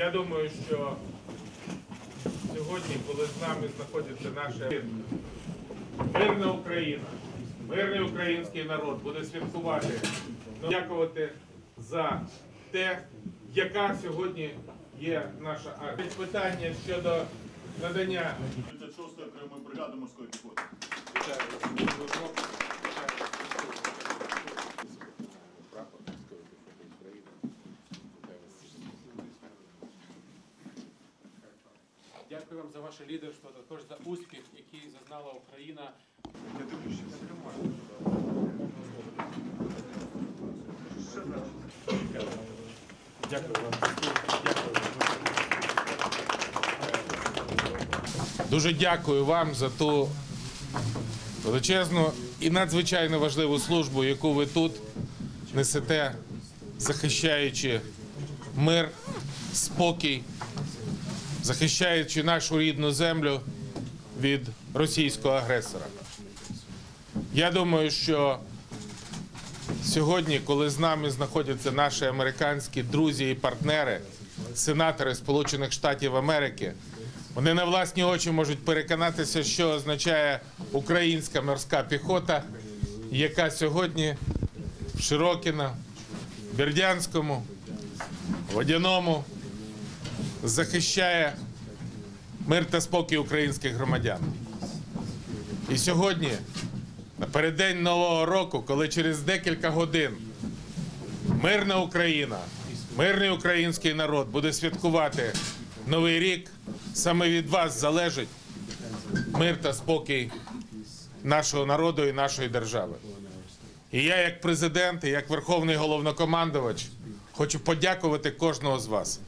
Я думаю, що сьогодні, коли з нами знаходиться наша мирна Україна, мирний український народ буде святкувати, ну, дякувати за те, яка сьогодні є наша армія. Питання щодо надання 36-ї окремої бригади морської піхоти. Дякую вам за ваше лідерство, також за успіх, який зазнала Україна. Дякую вам. Дуже дякую вам за ту величезну і надзвичайно важливу службу, яку ви тут несете, захищаючи мир, спокій, захищаючи нашу рідну землю від російського агресора. Я думаю, що сьогодні, коли з нами знаходяться наші американські друзі і партнери, сенатори Сполучених Штатів Америки, вони на власні очі можуть переконатися, що означає українська морська піхота, яка сьогодні в Широкіно, Бердянському, Водяному захищає мир та спокій українських громадян. І сьогодні, напереддень Нового року, коли через декілька годин мирна Україна, мирний український народ буде святкувати Новий рік, саме від вас залежить мир та спокій нашого народу і нашої держави. І я, як президент, і як верховний головнокомандувач, хочу подякувати кожного з вас